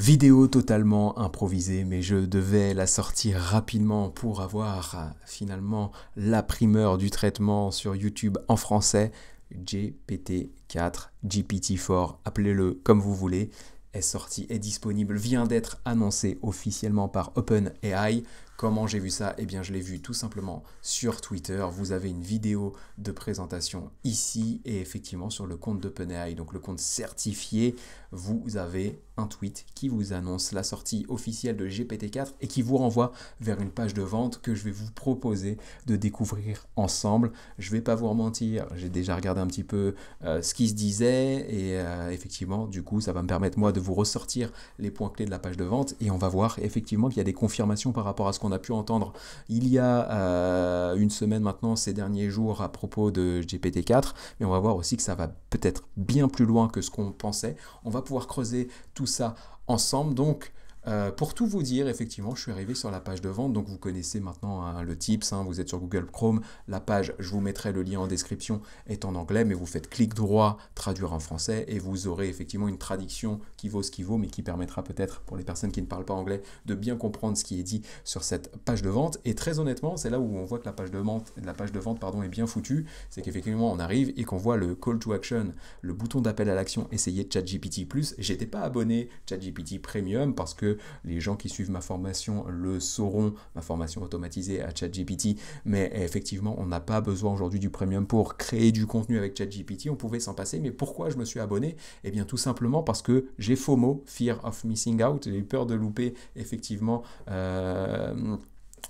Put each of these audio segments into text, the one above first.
Vidéo totalement improvisée, mais je devais la sortir rapidement pour avoir euh, finalement la primeur du traitement sur YouTube en français. GPT-4, GPT-4, appelez-le comme vous voulez, est sorti, est disponible, vient d'être annoncé officiellement par OpenAI. Comment j'ai vu ça? Eh bien, je l'ai vu tout simplement sur Twitter. Vous avez une vidéo de présentation ici et effectivement sur le compte d'OpenAI, donc le compte certifié, vous avez un tweet qui vous annonce la sortie officielle de GPT-4 et qui vous renvoie vers une page de vente que je vais vous proposer de découvrir ensemble. Je vais pas vous mentir, j'ai déjà regardé un petit peu euh, ce qui se disait et euh, effectivement, du coup, ça va me permettre moi de vous ressortir les points clés de la page de vente et on va voir effectivement qu'il y a des confirmations par rapport à ce qu'on a pu entendre il y a euh, une semaine maintenant, ces derniers jours, à propos de GPT-4. Mais on va voir aussi que ça va peut-être bien plus loin que ce qu'on pensait. On va pouvoir creuser tout ça ensemble. Donc, euh, pour tout vous dire, effectivement, je suis arrivé sur la page de vente, donc vous connaissez maintenant hein, le tips, hein, vous êtes sur Google Chrome, la page, je vous mettrai le lien en description, est en anglais, mais vous faites clic droit, traduire en français, et vous aurez effectivement une traduction qui vaut ce qui vaut, mais qui permettra peut-être pour les personnes qui ne parlent pas anglais de bien comprendre ce qui est dit sur cette page de vente. Et très honnêtement, c'est là où on voit que la page de vente, la page de vente pardon, est bien foutue, c'est qu'effectivement on arrive et qu'on voit le call to action, le bouton d'appel à l'action, essayer ChatGPT+. J'étais pas abonné ChatGPT Premium parce que les gens qui suivent ma formation le sauront, ma formation automatisée à ChatGPT, mais effectivement, on n'a pas besoin aujourd'hui du premium pour créer du contenu avec ChatGPT, on pouvait s'en passer, mais pourquoi je me suis abonné? Eh bien tout simplement parce que j'ai FOMO, Fear of Missing Out, j'ai eu peur de louper effectivement... Euh,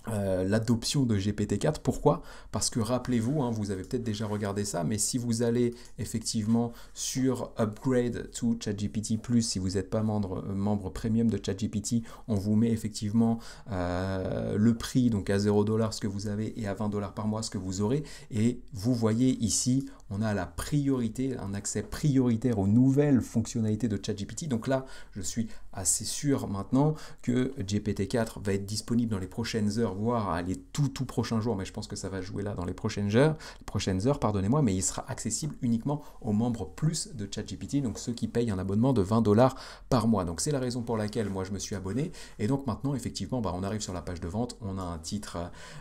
euh, l'adoption de GPT-4. Pourquoi? Parce que rappelez-vous, hein, vous avez peut-être déjà regardé ça, mais si vous allez effectivement sur Upgrade to ChatGPT+, si vous n'êtes pas membre, euh, membre premium de ChatGPT, on vous met effectivement euh, le prix, donc à 0$ ce que vous avez, et à 20$ par mois ce que vous aurez. Et vous voyez ici, on a la priorité, un accès prioritaire aux nouvelles fonctionnalités de ChatGPT. Donc là, je suis assez sûr maintenant que GPT-4 va être disponible dans les prochaines heures, voire les tout tout prochains jours, mais je pense que ça va jouer là dans les prochaines heures, prochaines heures, pardonnez-moi, mais il sera accessible uniquement aux membres plus de ChatGPT, donc ceux qui payent un abonnement de 20 dollars par mois. Donc c'est la raison pour laquelle moi je me suis abonné. Et donc maintenant, effectivement, bah, on arrive sur la page de vente, on a un titre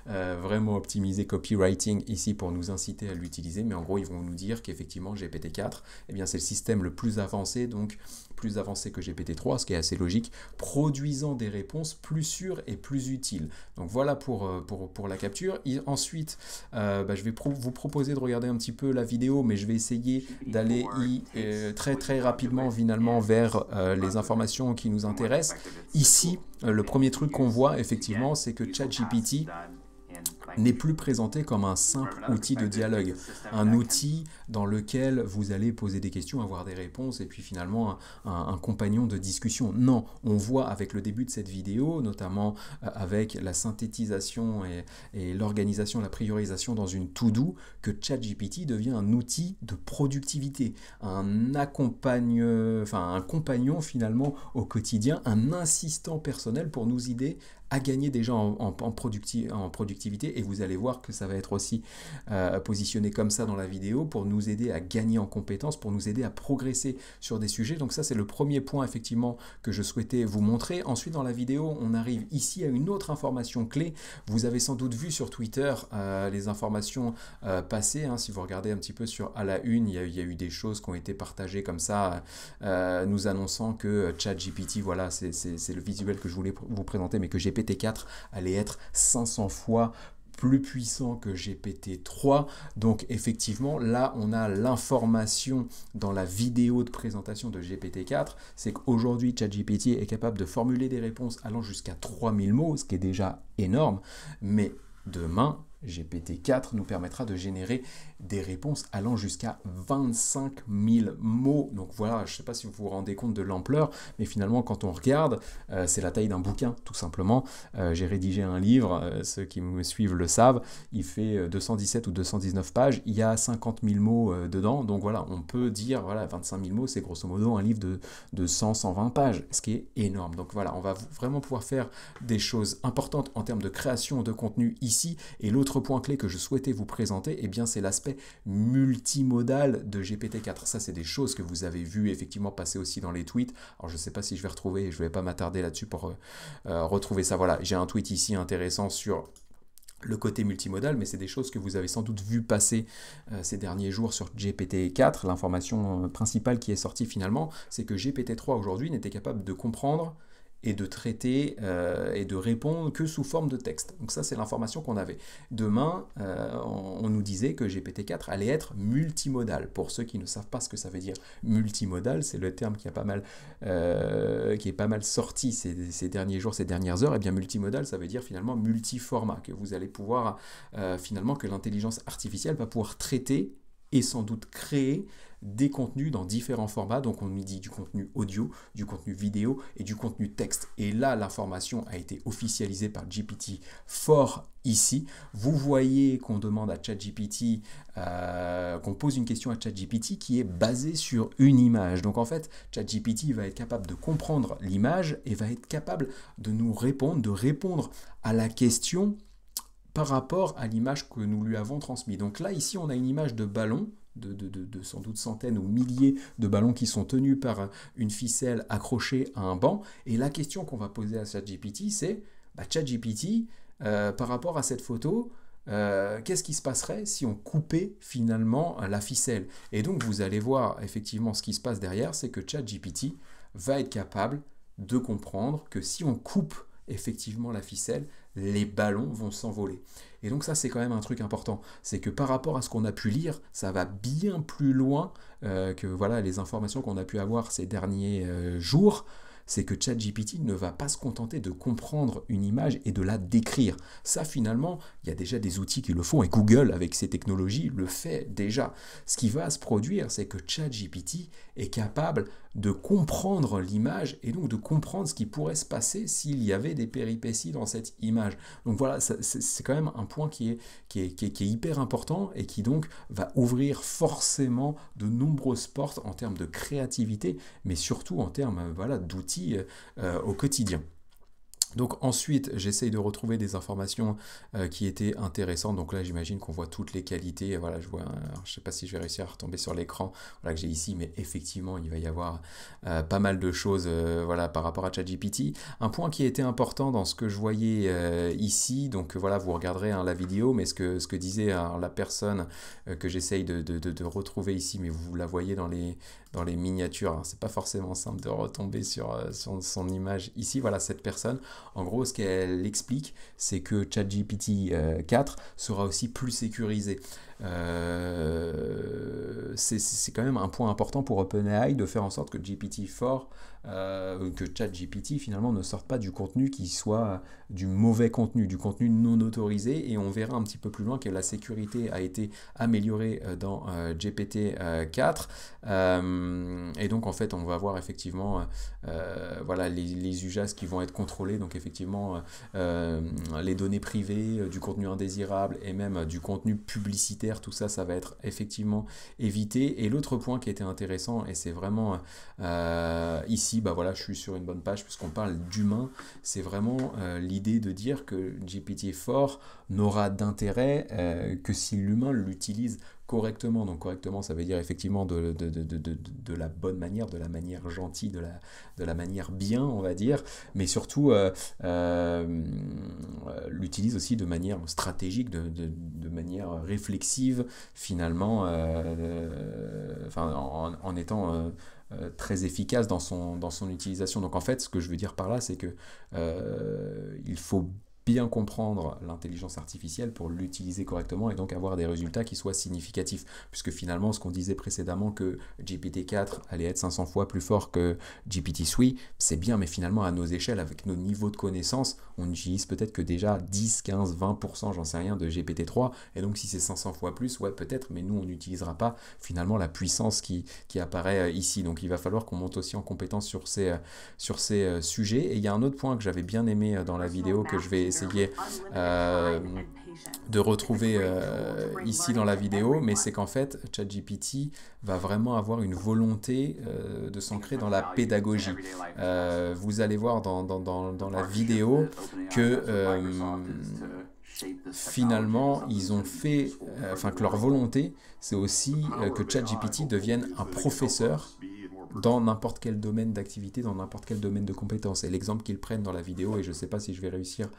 euh, vraiment optimisé copywriting ici pour nous inciter à l'utiliser, mais en gros ils vont nous dire qu'effectivement GPT-4, eh bien c'est le système le plus avancé, donc plus avancé que GPT-3, ce qui est assez logique, produisant des réponses plus sûres et plus utiles. Donc voilà pour, euh, pour, pour la capture. Ensuite, euh, bah, je vais vous proposer de regarder un petit peu la vidéo, mais je vais essayer d'aller euh, très très rapidement finalement vers les informations qui nous intéressent. Ici, le premier truc qu'on voit effectivement, c'est que ChatGPT n'est plus présenté comme un simple outil de dialogue, un outil dans lequel vous allez poser des questions, avoir des réponses et puis finalement un, compagnon de discussion. Non, on voit avec le début de cette vidéo, notamment euh, avec la synthétisation et, l'organisation, la priorisation dans une to-do, que ChatGPT devient un outil de productivité, un accompagne, enfin un compagnon finalement au quotidien, un assistant personnel pour nous aider à gagner déjà en, en, en, productivité et vous allez voir que ça va être aussi euh, positionné comme ça dans la vidéo pour nous aider à gagner en compétences, pour nous aider à progresser sur des sujets. Donc ça c'est le premier point effectivement que je souhaitais vous montrer. Ensuite dans la vidéo on arrive ici à une autre information clé. Vous avez sans doute vu sur Twitter euh, les informations euh, passées. Hein. si vous regardez un petit peu sur à la une, il y, a, eu des choses qui ont été partagées comme ça, nous annonçant que ChatGPT, voilà, c'est le visuel que je voulais vous présenter, mais que GPT GPT-4 allait être 500 fois plus puissant que GPT-3. Donc effectivement, là, on a l'information dans la vidéo de présentation de GPT-4, c'est qu'aujourd'hui, ChatGPT est capable de formuler des réponses allant jusqu'à 3000 mots, ce qui est déjà énorme, mais demain, GPT-4 nous permettra de générer des réponses allant jusqu'à 25 000 mots. Donc voilà, je ne sais pas si vous vous rendez compte de l'ampleur, mais finalement quand on regarde, euh, c'est la taille d'un bouquin tout simplement. Euh, j'ai rédigé un livre, euh, ceux qui me suivent le savent, il fait 217 ou 219 pages, il y a 50 000 mots dedans, donc voilà, on peut dire, voilà, 25 000 mots, c'est grosso modo un livre de, de 100-120 pages, ce qui est énorme. Donc voilà, on va vraiment pouvoir faire des choses importantes en termes de création de contenu ici, et l'autre point clé que je souhaitais vous présenter, eh bien, c'est l'aspect multimodal de GPT-4. Ça, c'est des choses que vous avez vues effectivement passer aussi dans les tweets. Alors, je ne sais pas si je vais retrouver, je ne vais pas m'attarder là-dessus pour euh, retrouver ça. Voilà, j'ai un tweet ici intéressant sur le côté multimodal, mais c'est des choses que vous avez sans doute vu passer euh, ces derniers jours sur GPT-4. L'information euh, principale qui est sortie finalement, c'est que GPT-3 aujourd'hui n'était capable de comprendre et de traiter euh, et de répondre que sous forme de texte. Donc ça, c'est l'information qu'on avait. Demain, euh, on, nous disait que GPT-4 allait être multimodal. Pour ceux qui ne savent pas ce que ça veut dire multimodal, c'est le terme qui, a pas mal, euh, qui est pas mal sorti ces, ces, derniers jours, ces dernières heures. Et eh bien multimodal, ça veut dire finalement multiformat, que vous allez pouvoir, finalement, que l'intelligence artificielle va pouvoir traiter et sans doute créer des contenus dans différents formats. Donc on y dit du contenu audio, du contenu vidéo et du contenu texte. Et là, l'information a été officialisée par GPT-4 ici. Vous voyez qu'on demande à ChatGPT, euh, qu'on pose une question à ChatGPT qui est basée sur une image. Donc en fait, ChatGPT va être capable de comprendre l'image et va être capable de nous répondre, de répondre à la question par rapport à l'image que nous lui avons transmise. Donc là, ici, on a une image de ballon de, sans doute centaines ou milliers de ballons qui sont tenus par une ficelle accrochée à un banc. Et la question qu'on va poser à ChatGPT, c'est bah, ChatGPT, euh, par rapport à cette photo, euh, qu'est-ce qui se passerait si on coupait finalement la ficelle? Et donc vous allez voir effectivement ce qui se passe derrière, c'est que ChatGPT va être capable de comprendre que si on coupe effectivement la ficelle, les ballons vont s'envoler. Et donc ça c'est quand même un truc important, c'est que par rapport à ce qu'on a pu lire, ça va bien plus loin euh, que voilà les informations qu'on a pu avoir ces derniers euh, jours c'est que ChatGPT ne va pas se contenter de comprendre une image et de la décrire. Ça, finalement, il y a déjà des outils qui le font et Google, avec ses technologies, le fait déjà. Ce qui va se produire, c'est que ChatGPT est capable de comprendre l'image et donc de comprendre ce qui pourrait se passer s'il y avait des péripéties dans cette image. Donc voilà, c'est quand même un point qui est, hyper important et qui donc va ouvrir forcément de nombreuses portes en termes de créativité, mais surtout en termes voilà, d'outils euh, au quotidien. Donc ensuite, j'essaye de retrouver des informations euh, qui étaient intéressantes. Donc là, j'imagine qu'on voit toutes les qualités. Voilà, je vois. je sais pas si je vais réussir à retomber sur l'écran voilà, que j'ai ici, mais effectivement, il va y avoir euh, pas mal de choses, euh, voilà, par rapport à ChatGPT. Un point qui était important dans ce que je voyais ici. Donc voilà, vous regarderez hein, la vidéo, mais ce que ce que disait hein, la personne que j'essaye de, de, de, retrouver ici, mais vous la voyez dans les dans les miniatures. Hein. C'est pas forcément simple de retomber sur, sur son image ici. Voilà cette personne. En gros, ce qu'elle explique, c'est que ChatGPT 4 euh, sera aussi plus sécurisé. C'est quand même un point important pour OpenAI de faire en sorte que GPT-4 euh, que ChatGPT finalement ne sorte pas du contenu qui soit du mauvais contenu, du contenu non autorisé, et on verra un petit peu plus loin que la sécurité a été améliorée euh, dans euh, GPT-4, et donc en fait on va voir effectivement voilà, les, les, usages qui vont être contrôlés, donc effectivement les données privées, du contenu indésirable et même du contenu publicitaire, tout ça, ça va être effectivement évité. Et l'autre point qui était intéressant, et c'est vraiment ici, bah voilà, je suis sur une bonne page puisqu'on parle d'humain. C'est vraiment euh, l'idée de dire que GPT-4 n'aura d'intérêt euh, que si l'humain l'utilise correctement. Donc correctement, ça veut dire effectivement de, la bonne manière, de la manière gentille, de la, manière bien, on va dire, mais surtout euh, euh, l'utilise aussi de manière stratégique, de, manière réflexive, finalement, enfin, en, étant euh, très efficace dans son, utilisation. Donc en fait, ce que je veux dire par là, c'est que euh, il faut bien comprendre l'intelligence artificielle pour l'utiliser correctement et donc avoir des résultats qui soient significatifs. Puisque finalement, ce qu'on disait précédemment que GPT-4 allait être 500 fois plus fort que GPT-3, c'est bien, mais finalement, à nos échelles, avec nos niveaux de connaissances, on utilise peut-être que déjà 10, 15, 20%, j'en sais rien, de GPT-3. Et donc, si c'est 500 fois plus, ouais, peut-être, mais nous, on n'utilisera pas finalement la puissance qui, qui apparaît euh, ici. Donc, il va falloir qu'on monte aussi en compétence sur ces, euh, sur ces euh, sujets. Et il y a un autre point que j'avais bien aimé dans la vidéo que je vais essayer euh, de retrouver euh, ici dans la vidéo, mais c'est qu'en fait, ChatGPT va vraiment avoir une volonté euh, de s'ancrer dans la pédagogie. vous allez voir dans, dans, dans, dans la vidéo que finalement, ils ont fait, enfin que leur volonté, c'est aussi que ChatGPT devienne un professeur dans n'importe quel domaine d'activité, dans n'importe quel domaine de compétences. Et l'exemple qu'ils prennent dans la vidéo, et je ne sais pas si je vais réussir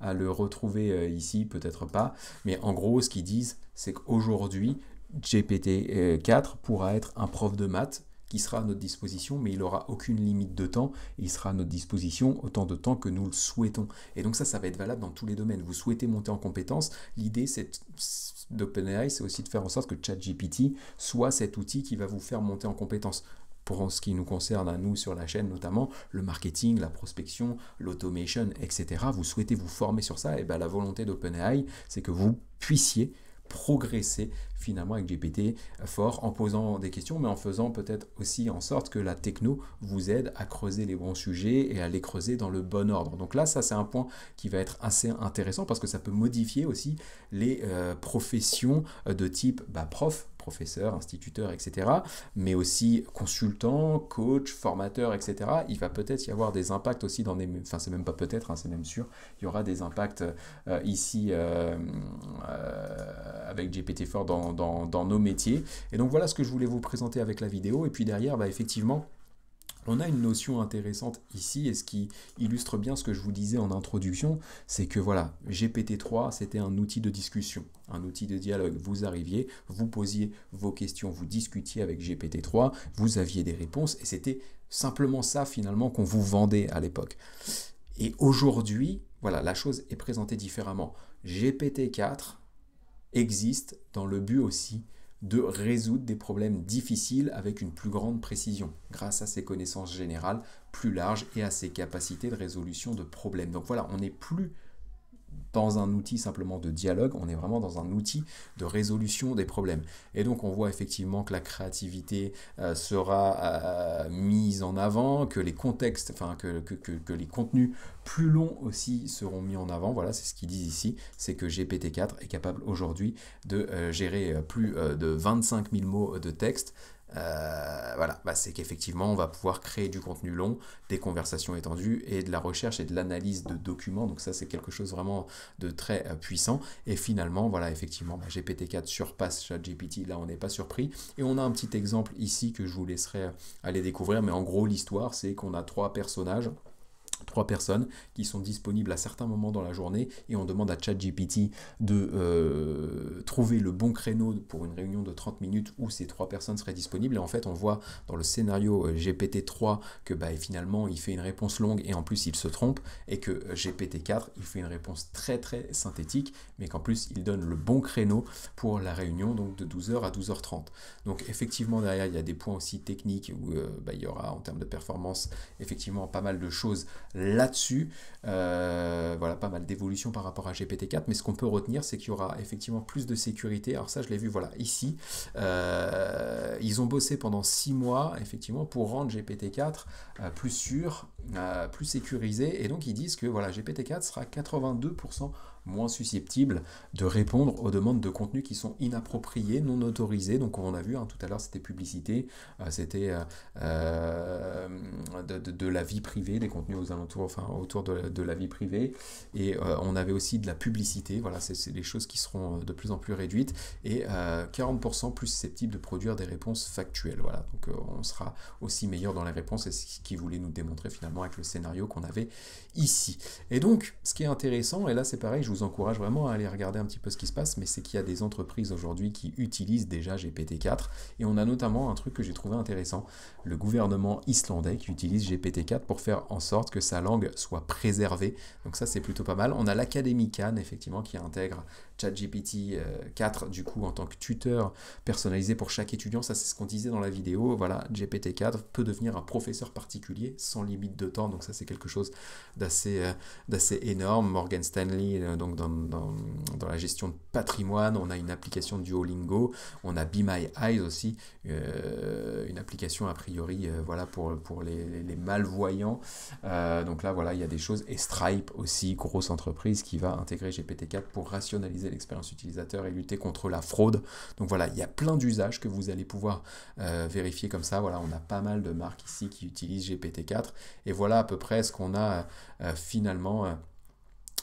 à le retrouver ici, peut-être pas, mais en gros, ce qu'ils disent, c'est qu'aujourd'hui, GPT-4 pourra être un prof de maths qui sera à notre disposition, mais il n'aura aucune limite de temps, il sera à notre disposition autant de temps que nous le souhaitons. Et donc ça, ça va être valable dans tous les domaines. Vous souhaitez monter en compétence, l'idée d'OpenAI, c'est aussi de faire en sorte que ChatGPT soit cet outil qui va vous faire monter en compétence pour ce qui nous concerne à nous sur la chaîne notamment, le marketing, la prospection, l'automation, etc. Vous souhaitez vous former sur ça, et bien la volonté d'OpenAI, c'est que vous puissiez progresser finalement avec GPT fort en posant des questions, mais en faisant peut-être aussi en sorte que la techno vous aide à creuser les bons sujets et à les creuser dans le bon ordre. Donc là, ça c'est un point qui va être assez intéressant parce que ça peut modifier aussi les euh, professions de type bah, prof, professeur, instituteur, etc., mais aussi consultant, coach, formateur, etc., il va peut-être y avoir des impacts aussi dans des... Enfin, c'est même pas peut-être, hein, c'est même sûr, il y aura des impacts euh, ici euh, euh, avec GPT-4 dans, nos métiers. Et donc voilà ce que je voulais vous présenter avec la vidéo. Et puis derrière, bah, effectivement, on a une notion intéressante ici et ce qui illustre bien ce que je vous disais en introduction, c'est que voilà, GPT-3, c'était un outil de discussion, un outil de dialogue. Vous arriviez, vous posiez vos questions, vous discutiez avec GPT-3, vous aviez des réponses et c'était simplement ça finalement qu'on vous vendait à l'époque. Et aujourd'hui, voilà, la chose est présentée différemment. GPT-4 existe dans le but aussi de résoudre des problèmes difficiles avec une plus grande précision, grâce à ses connaissances générales plus larges et à ses capacités de résolution de problèmes. Donc voilà, on n'est plus dans un outil simplement de dialogue, on est vraiment dans un outil de résolution des problèmes. Et donc on voit effectivement que la créativité euh, sera euh, mise en avant, que les contextes, enfin que, les contenus plus longs aussi seront mis en avant. Voilà, c'est ce qu'ils disent ici, c'est que GPT-4 est capable aujourd'hui de euh, gérer plus de 25 000 mots de texte euh, voilà, bah, c'est qu'effectivement, on va pouvoir créer du contenu long, des conversations étendues et de la recherche et de l'analyse de documents. Donc ça, c'est quelque chose vraiment de très euh, puissant. Et finalement, voilà, effectivement, bah, GPT-4 surpasse ChatGPT. Là, on n'est pas surpris. Et on a un petit exemple ici que je vous laisserai euh, aller découvrir. Mais en gros, l'histoire, c'est qu'on a trois personnages trois personnes qui sont disponibles à certains moments dans la journée et on demande à ChatGPT de euh, trouver le bon créneau pour une réunion de 30 minutes où ces trois personnes seraient disponibles. Et en fait on voit dans le scénario euh, GPT-3 que bah, finalement il fait une réponse longue et en plus il se trompe et que euh, GPT-4 il fait une réponse très très synthétique mais qu'en plus il donne le bon créneau pour la réunion donc de 12h à 12h30 donc effectivement derrière il y a des points aussi techniques où bah, il y aura en termes de performance effectivement pas mal de choses là-dessus. Euh, voilà, pas mal d'évolution par rapport à GPT-4, mais ce qu'on peut retenir, c'est qu'il y aura effectivement plus de sécurité. Alors ça, je l'ai vu, voilà, ici. Euh, ils ont bossé pendant six mois, effectivement, pour rendre GPT-4 euh, plus sûr, plus sécurisé, et donc ils disent que voilà, GPT-4 sera 82% moins susceptibles de répondre aux demandes de contenu qui sont inappropriées, non autorisées. Donc on a vu hein, tout à l'heure, c'était publicité, euh, c'était euh, euh, de, la vie privée, des contenus aux alentours, enfin autour de, la vie privée. Et on avait aussi de la publicité. Voilà, c'est des choses qui seront de plus en plus réduites et 40% plus susceptibles de produire des réponses factuelles. Voilà, donc on sera aussi meilleur dans les réponses. C'est ce qu'il voulait nous démontrer finalement avec le scénario qu'on avait ici. Et donc, ce qui est intéressant, et là c'est pareil, je vous encourage vraiment à aller regarder un petit peu ce qui se passe, mais c'est qu'il y a des entreprises aujourd'hui qui utilisent déjà GPT-4, et on a notamment un truc que j'ai trouvé intéressant, le gouvernement islandais qui utilise GPT-4 pour faire en sorte que sa langue soit préservée, donc ça c'est plutôt pas mal. On a l'Académie Cannes, effectivement, qui intègre ChatGPT 4 euh, du coup en tant que tuteur personnalisé pour chaque étudiant. Ça c'est ce qu'on disait dans la vidéo. Voilà, GPT 4 peut devenir un professeur particulier sans limite de temps. Donc ça c'est quelque chose d'assez euh, énorme. Morgan Stanley euh, donc dans, dans, la gestion de patrimoine, on a une application Duolingo, on a Be My Eyes aussi, une application a priori voilà pour pour les, les, malvoyants. donc là voilà il y a des choses et Stripe aussi grosse entreprise qui va intégrer GPT 4 pour rationaliser l'expérience utilisateur et lutter contre la fraude. Donc voilà, il y a plein d'usages que vous allez pouvoir euh, vérifier comme ça. Voilà, on a pas mal de marques ici qui utilisent GPT-4 et voilà à peu près ce qu'on a euh, finalement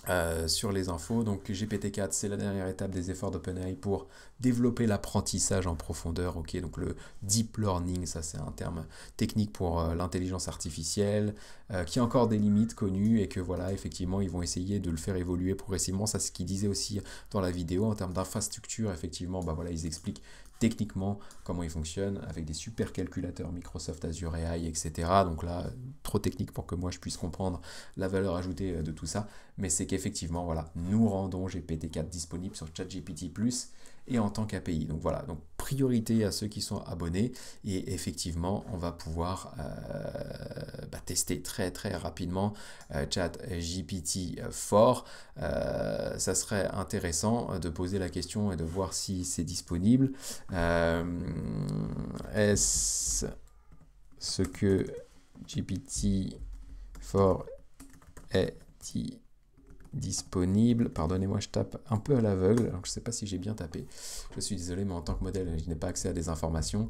euh, sur les infos. Donc GPT-4, c'est la dernière étape des efforts d'OpenAI pour développer l'apprentissage en profondeur. Ok, donc le deep learning, ça c'est un terme technique pour euh, l'intelligence artificielle, euh, qui a encore des limites connues et que voilà, effectivement, ils vont essayer de le faire évoluer progressivement. Ça, c'est ce qu'ils disaient aussi dans la vidéo en termes d'infrastructure. Effectivement, bah voilà, ils expliquent techniquement comment il fonctionne avec des super calculateurs Microsoft Azure AI, etc. Donc là, trop technique pour que moi je puisse comprendre la valeur ajoutée euh, de tout ça. Mais c'est qu'effectivement, voilà, nous rendons GPT-4 disponible sur ChatGPT et en tant qu'API. Donc voilà, donc priorité à ceux qui sont abonnés et effectivement on va pouvoir euh, bah, tester très très rapidement euh, chat GPT fort. Euh, ça serait intéressant de poser la question et de voir si c'est disponible. Est-ce ce que GPT fort est disponible? Pardonnez-moi, je tape un peu à l'aveugle. Je ne sais pas si j'ai bien tapé. Je suis désolé, mais en tant que modèle, je n'ai pas accès à des informations.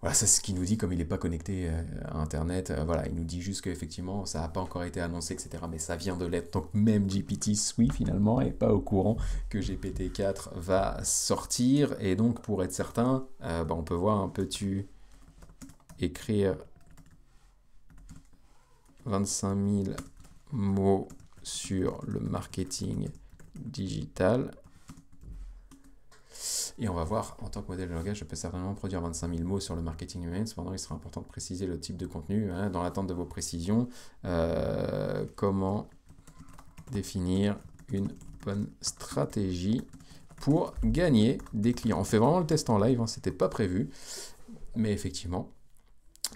Voilà, c'est ce qu'il nous dit, comme il n'est pas connecté euh, à Internet. Euh, voilà, il nous dit juste qu'effectivement, ça n'a pas encore été annoncé, etc. Mais ça vient de l'être. Donc, même GPT Sui, finalement, n'est pas au courant que GPT-4 va sortir. Et donc, pour être certain, euh, bah, on peut voir un peu tu écrire 25 000 mots sur le marketing digital. Et on va voir, en tant que modèle de langage, je peux certainement produire 25 000 mots sur le marketing humain. Cependant, il sera important de préciser le type de contenu. Hein, dans l'attente de vos précisions, euh, comment définir une bonne stratégie pour gagner des clients. On fait vraiment le test en live, hein, c'était pas prévu. Mais effectivement,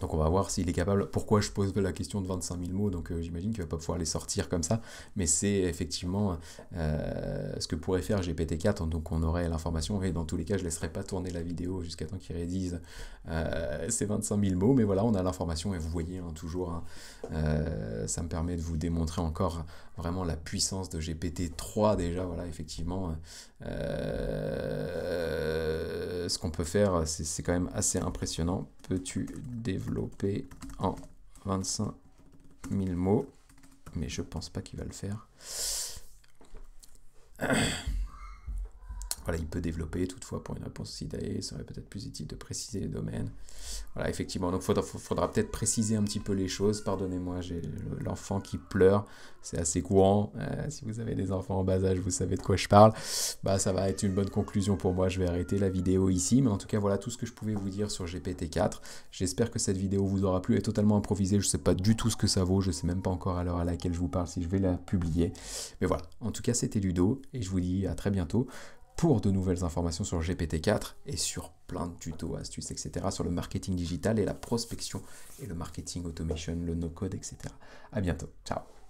donc on va voir s'il est capable. Pourquoi je pose la question de 25 000 mots? Donc euh, j'imagine qu'il va pas pouvoir les sortir comme ça. Mais c'est effectivement euh, ce que pourrait faire GPT-4. Donc on aurait l'information. Et dans tous les cas, je ne laisserai pas tourner la vidéo jusqu'à temps qu'il rédise euh, ces 25 000 mots. Mais voilà, on a l'information. Et vous voyez hein, toujours, hein, ça me permet de vous démontrer encore vraiment la puissance de GPT-3 déjà. Voilà, effectivement, ce qu'on peut faire, c'est quand même assez impressionnant. Peux-tu développer en 25 000 mots? Mais je pense pas qu'il va le faire. Voilà, il peut développer, toutefois, pour une réponse aussi il serait peut-être plus utile de préciser les domaines. Voilà, effectivement, donc il faudra, faudra peut-être préciser un petit peu les choses. Pardonnez-moi, j'ai l'enfant qui pleure, c'est assez courant. Euh, si vous avez des enfants en bas âge, vous savez de quoi je parle. Bah, ça va être une bonne conclusion pour moi. Je vais arrêter la vidéo ici, mais en tout cas, voilà tout ce que je pouvais vous dire sur GPT-4. J'espère que cette vidéo vous aura plu. Elle est totalement improvisée, je ne sais pas du tout ce que ça vaut. Je ne sais même pas encore à l'heure à laquelle je vous parle si je vais la publier. Mais voilà, en tout cas, c'était Ludo, et je vous dis à très bientôt pour de nouvelles informations sur GPT-4 et sur plein de tutos, astuces, etc. sur le marketing digital et la prospection et le marketing automation, le no-code, etc. À bientôt. Ciao